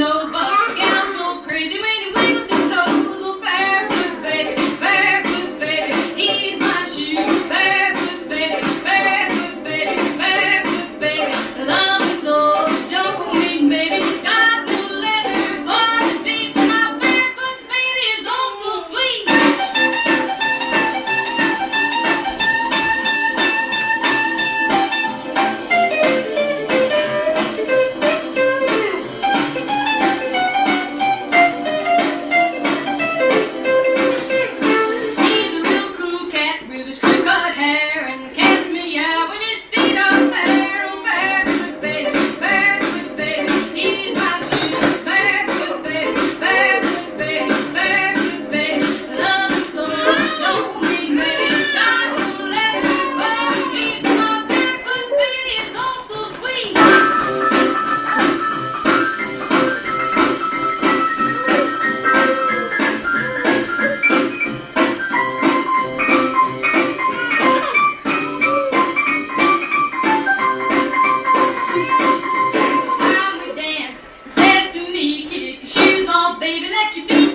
knows you need.